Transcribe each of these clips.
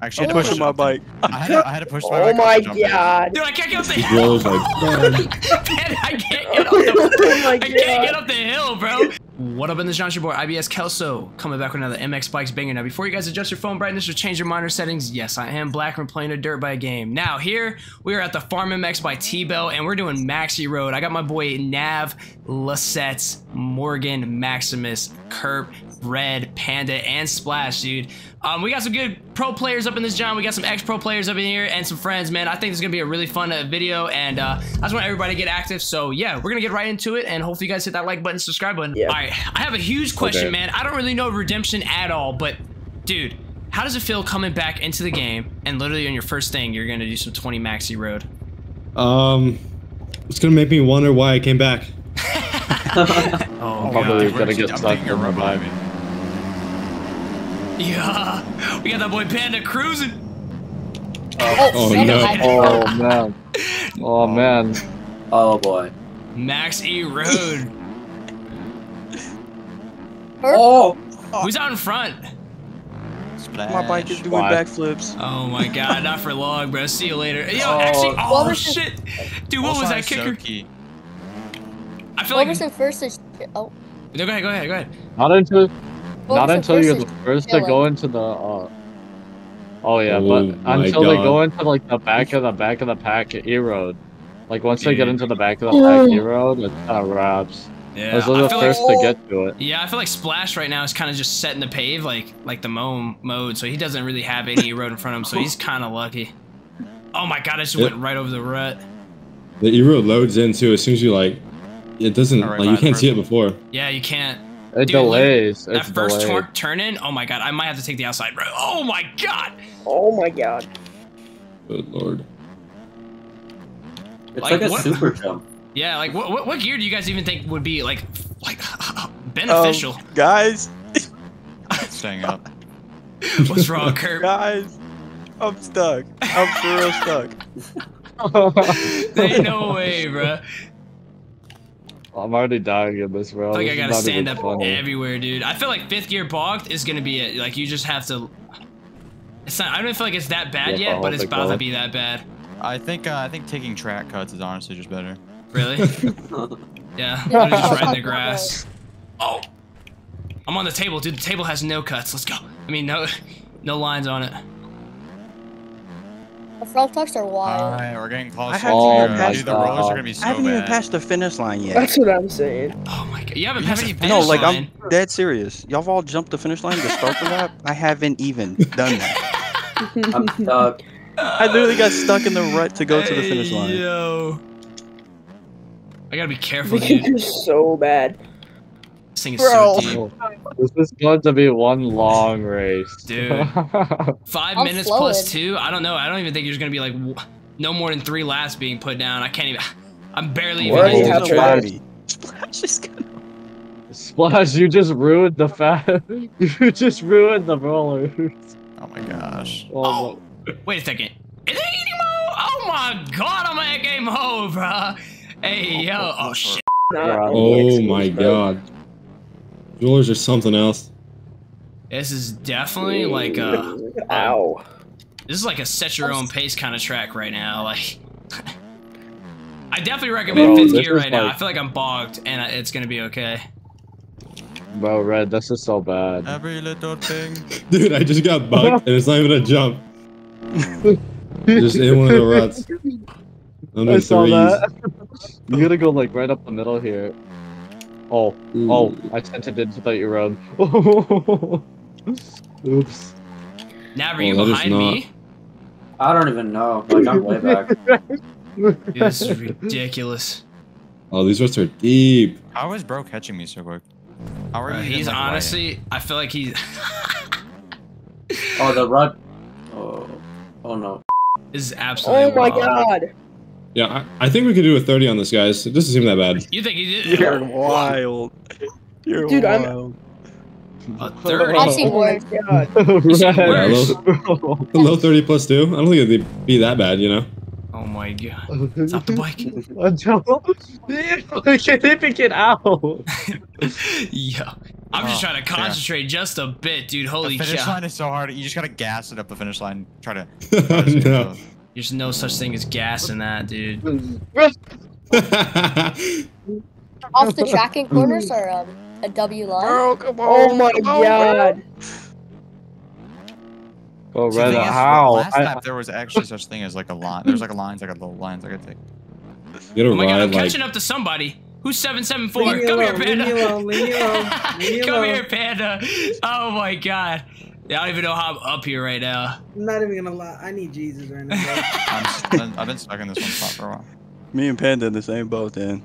Actually, I I'm had to pushing push my up the- bike. I had, to, I had to push my Oh bike up my the jump area. god. Dude, I can't get up the hill. rollers like, man. Man, I can't get up oh the, Oh I can't get up the hill, bro. What up in this John your boy IBS Kelso coming back with another MX Bikes banger. Now, before you guys adjust your phone brightness or change your monitor settings, yes, I am black and playing a dirt bike game. Now, here we are at the Farm MX by T-Bell, and we're doing Maxi Road. I got my boy Nav, Lassettes, Morgan, Maximus, Kerp, Red, Panda, and Splash, dude. Um, we got some good pro players up in this John. We got some ex-pro players up in here and some friends, man. I think this is gonna be a really fun uh, video, and uh, I just want everybody to get active. So yeah, we're gonna get right into it, and hopefully you guys hit that like button, subscribe button. Yeah. All right, I have a huge question, Okay. man. I don't really know redemption at all, but dude, how does it feel coming back into the game and literally on your first thing you're gonna do some 20 maxi road? Um, it's gonna make me wonder why I came back. Oh Probably god. gonna get I'm stuck thinking in reviving. Yeah, we got that boy Panda cruising. Oh, oh no. Oh man. Oh man. Oh boy. Max E Road. Oh! Who's out in front? Splash. My bike is doing backflips. Oh my god, not for long, bro. See you later. Yo, Oh. actually, oh was the- shit. Dude, what was that kicker? key. I feel like. Roberson first is oh. No, go ahead, go ahead, go ahead. Not until not until you're the first to go into the uh Oh yeah, Oh but my until they go into like the back of the back of the pack E road. Like once they get into the back of the pack E road, it's kind of wraps. Yeah, Those I are the feel first like. to get to it. Yeah, I feel like Splash right now is kind of just setting the pave, like like the mow mode, so he doesn't really have any road in front of him, so he's kind of lucky. Oh my god, I just Yep. went right over the rut. The E-road loads in too as soon as you like. It doesn't Alright, like you can't see it before. Yeah, you can't. It Dude, delays. That It's first delayed. tor- turn in, oh my god, I might have to take the outside road. Oh my god! Oh my god. Good lord. It's Like like, a what? super jump. Yeah, like what, what what gear do you guys even think would be like like beneficial? Um, guys, Staying up. What's wrong, Kurt? guys, I'm stuck. I'm for real stuck. there ain't no way, bro. I'm already dying in this I road. feel like This I gotta stand even up funny. everywhere, dude. I feel like fifth gear bogged is gonna be it. Like you just have to. It's not. I don't feel like it's that bad Yeah, yet, but it's big about to be that bad. I think uh, I think taking track cuts is honestly just better. Really? Yeah. I'm just ride in the grass. Oh. I'm on the table, dude. The table has no cuts. Let's go. I mean, no, no lines on it. The front trucks are wild. Alright, we're getting close. I to haven't Oh even my passed Dude, the rollers are gonna be so I haven't bad. even passed the finish line yet. That's what I'm saying. Oh my god. You haven't You passed the haven't finish No, like line. I'm dead serious. Y'all have all jumped the finish line to start the lap. I haven't even done that. I'm stuck. I literally got stuck in the rut to go to the finish line. Yo. I gotta be careful, This dude. is so bad. This thing is Bro. so deep. This is going to be one long race. Dude. Five I'm minutes flowing. two. I don't know. I don't even think there's gonna be like w- no more than three laps being put down. I can't even. I'm barely even. What? getting You to the to- track. Splash is gonna. Splash, you just ruined the fat. you just ruined the rollers. Oh my gosh. Oh, oh Wait a second. Is it game mode? Oh my god, I'm at game mode, oh, oh, bro. Hey yo. Oh shit. Not Yeah. on the Oh my god. Rollers are something else. This is definitely like a. Ow. This is like a set your own pace kind of track right now. Like. I definitely recommend Bro, fifth gear is right now. I feel like I'm bogged and it's gonna be okay. bro, Red, this is so bad. Every little thing. Dude, I just got bugged and it's not even a jump. just in one of the ruts. I'm I saw threes. that. you gotta go like right up the middle here. Oh, Ooh. oh, I sent it into the road. Oops. Now, are Oh, you that is behind me? I don't even know. Like I'm way back. Dude, this is ridiculous. Oh, these ruts are deep. How is bro catching me so quick? How are Bro, you? he's like, riding? honestly, I feel like he's. Oh, the rut. Oh, oh no. this is oh absolutely. Oh my wild. god. Yeah, I, I think we could do a 30 on this, guys. It doesn't seem that bad. You think he did? You're wild. You're Dude, I'm- wild. A 30? I've seen Oh my worse. god. Red. worse. Low 30 plus 2? I don't think it'd be that bad, you know? Oh my god. Stop the bike. I can't even get out. Yo. I'm just Oh, trying to yeah. concentrate just a bit, dude. Holy the finish shit. line is so hard. You just gotta gas it up the finish line. Try to. try to no. Those. There's no such thing as gas in that, dude. Off the tracking corners or um, a W line. Bro, come on. Oh my come on, bro. god. Bro, See, the Red, thing is, how? Last I, lap there was actually such thing as like a line. There's like a lines, like a little lines I could take. You gotta Oh my god, I'm like catching up to somebody. Who's 774? Leave me Come here, Panda. leave me alone, leave me alone, leave me Come here, Panda. Oh my god. Yeah, I don't even know how I'm up here right now. I'm not even gonna lie. I need Jesus right now. Bro. I'm, s- I've been stuck in this one spot for a while. Me and Panda in the same boat, then.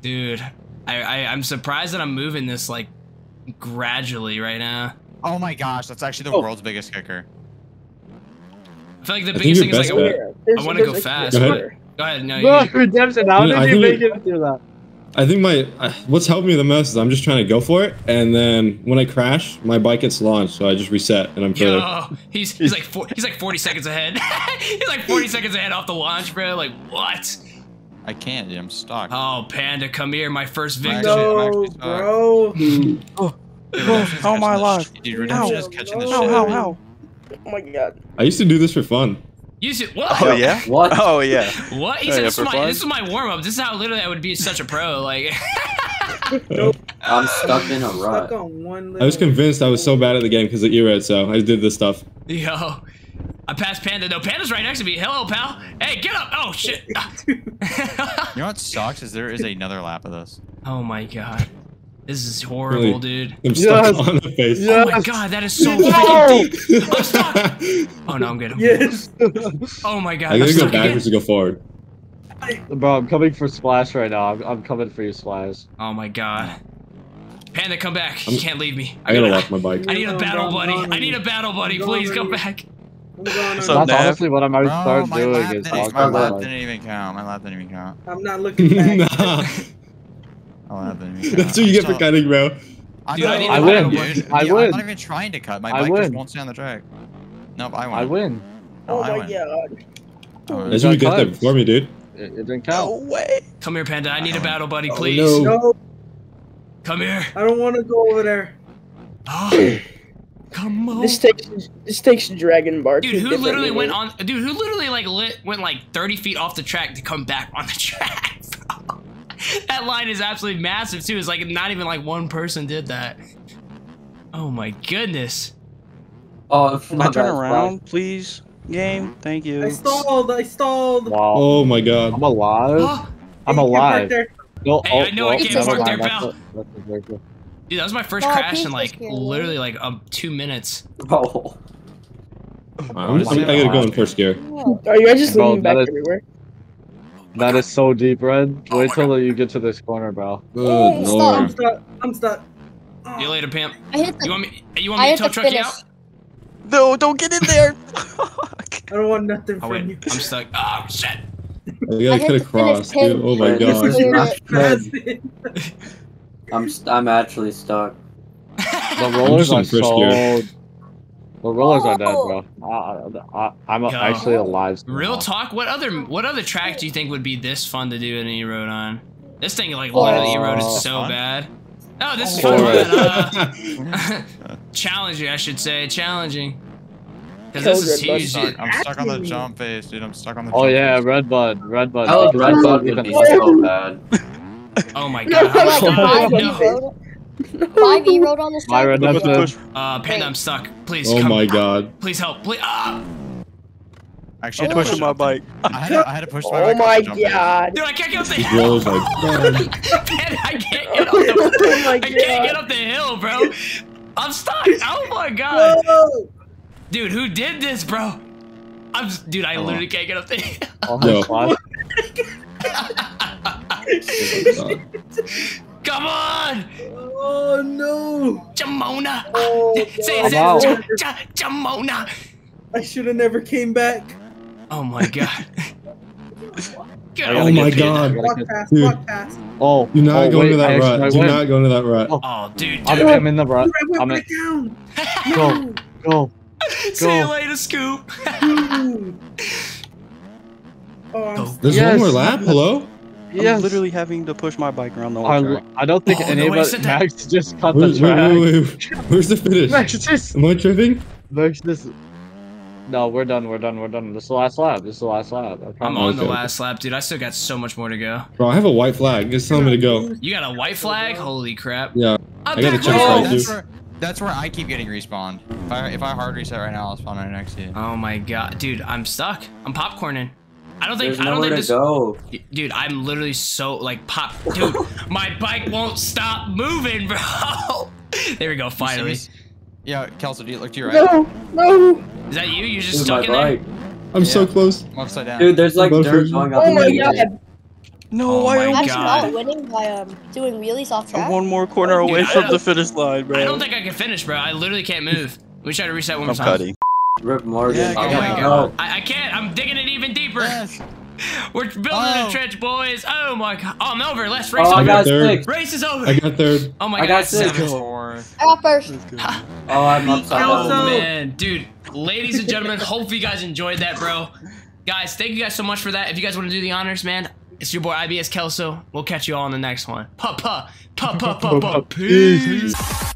Dude, I, I, I'm surprised that I'm moving this like gradually right now. Oh my gosh, that's actually the Oh. world's biggest kicker. I feel like the I biggest thing is like, I, bet- I want to go fast. Go ahead. Go ahead, no, Bro, you, redemption, how did you make it through that? I think my uh, what's helped me the most is I'm just trying to go for it, and then when I crash, my bike gets launched, so I just reset and I'm further. Yo, he's he's like four, he's like 40 seconds ahead. he's like 40 seconds ahead off the launch, bro. Like what? I can't, dude. I'm stuck. Oh, Panda, come here, my first I'm victim. No, bro. Dude, Oh, Redemption's how am I catching the Dude, Redemption is catching the Ow, How, shit. how, out of me. how? Oh my god. I used to do this for fun. You said what? Oh, yeah? What? Oh, yeah. What? He Yeah, said yeah, this, is my, fun. this is my warm up. This is how literally I would be such a pro. Like, I'm stuck in a rut. Stuck on one I was convinced I was so bad at the game because of E-Red, so I did this stuff. yo, I passed Panda. No, Panda's right next to me. Hello, pal. Hey, get up. Oh shit. You know what sucks is there is another lap of this. oh my god, this is horrible, Really? dude. I'm stuck Yes. on the face. Oh my god, that is so freaking deep. I'm stuck. Oh no, I'm good. I'm good. Yes. Oh my god. I I'm gotta go stuck again. backwards to go forward. Bro, I'm coming for Splash right now. I'm, I'm coming for you, Splash. Oh my god. Panda, come back. You I'm- can't leave me. I gotta gotta- lock my bike. I need a battle buddy. no, no, I need a battle buddy. Please no, come back. So- That's Nav? honestly what I might Bro, start doing lap, is my lap didn't even count. My lap didn't even count. I'm not looking back. Nah, My lap didn't even count. that's what you get for cutting, bro. I'm Dude, not I need even- a battle dude. I Yeah, win. I'm not even trying to cut. My I bike just won't stay on the track. Nope, I win. I win. Oh no, Oh I my win. god. I win. That's what you got get there cuts. before me, dude. It, it didn't count. No way. Come here, Panda. I need a battle buddy, Oh, please. no. No, Come here. I don't want to go over there. Oh, come on. This takes this takes Dragon Bar. Dude, who literally went on? Dude, who literally like lit went like 30 feet off the track to come back on the track? Bro? that line is absolutely massive too. It's like not even like one person did that. Oh my goodness. Oh, Can my I turn bad, around, please? Game, thank you. I stalled. I stalled. Wow. Oh my god. I'm alive. Oh, I'm alive. parked there. No, Hey, I know I can't never park there, pal. a- that's a very good- dude, that was my first Oh, crash in like just hear me. literally like um two minutes. Oh. I'm just, I gotta go in first gear. Oh, Are you guys just Bro, leaning back that is- everywhere? That is so deep, Red. Oh Wait my till you get to this corner, bro. Good Oh, stop. I'm stuck. I'm stuck. Oh. See you later, Pimp. I hit You the. want me? You want me hit to tow the truck you out? No, don't get in there. I don't want nothing Oh from wait, you. I'm stuck. Oh shit. I I gotta hit cut across, dude. Oh my Wait, this god. is not it. I'm I'm actually stuck. The rollers just are first so. Gear. The rollers are dead, Oh. bro. I, I, I'm Yo. actually alive. still. Real talk. What other what other track do you think would be this fun to do an e road on? This thing like Forest. literally e road Uh, is so Fun? bad. Oh, this is Forest. fun. Uh, challenging, I should say, challenging. Because this is Kill huge. Stuck. I'm stuck on the jump face, dude. I'm stuck on the Oh jump yeah, face. Red Bud, Red Bud. Oh, Red is Bud would be so bad. Oh my god. feel like Oh my god. No. Road. Five E road on this My track. Red Push, Uh, Panda, I'm stuck. Please Oh come. my god. Please help. Please. Ah! Actually, I I'm had to pushing push my bike. I had to, I had to push my Oh bike Oh my up the god. Dude, I can't get up the hill. roller's like, Panda, I can't get up the. Oh my I can't get up the hill, bro. I'm stuck. Oh my god. Whoa! Dude, who did this, bro? I'm, s- dude, I Oh. literally can't get up there. Oh, Yo. Splash. Come on, Oh no! Jamona. Oh, Say God. it, Wow. say it. Ja- Jamona. I should have never came back. Oh my god. Get Oh my god. I gotta Walk past, Dude. walk past. Oh, oh Do not oh, go wait, into that actually rut. Do win. not go into that rut. Oh. Oh, dude, I'm. I'm in the rut. Dude, I went I'm in. back down. Go, go. See you go. later, Scoop. Oh, I'm Go. stuck. There's Yes. one more lap. Hello. Yes. I'm literally having to push my bike around the whole I, track. I don't think Oh, any no, of us. sit there. Max just cut Wait, the wait, track. wait, wait. Where's the finish? Max just. Am I tripping? Max just. No, we're done. We're done. We're done. This is the last lap. This is the last lap. I I'm on the last lap, dude. I still got so much more to go. Bro, I have a white flag. Just tell me to go. You got a white flag? Holy crap. Yeah. I'm I gotta back check with this you. that's where, that's where I keep getting respawned. If I if I hard reset right now, I'll spawn right next to you. Oh my god, dude, I'm stuck. I'm popcorning. I don't think There's I don't nowhere think to this go. dude, I'm literally so like pop dude, my bike won't stop moving, bro. there we go, You see finally. this? Yeah, Kelso, do you look to your right? No, no. Is that you? You're just Dude, stuck my in there? I'm so close. I'm upside down. Dude, there's like Above dirt going up Oh my the air. god. No, Oh why my are I'm we actually God. not winning by um doing wheelies off track. I'm one more corner Dude, away I from the finish line, bro? I don't think I can finish, bro. I literally can't move. We try to reset one more time. I'm time. cutting. Rip Morgan. Yeah, Oh my yeah. god. I, I can't. I'm digging it even deeper. Yes. We're building Oh. a trench, boys. Oh my god. Oh, I'm over. Let's race Oh, I got Third. six. Race is over. I got third. oh my I god. I got six. Fourth. I got first. Oh, I'm upside Oh man, dude, ladies and gentlemen, hopefully you guys enjoyed that, bro. Guys, thank you guys so much for that. If you guys want to do the honors, man, it's your boy IBS Kelso. We'll catch you all in the next one. Pa pa pa pa pa pa. Peace.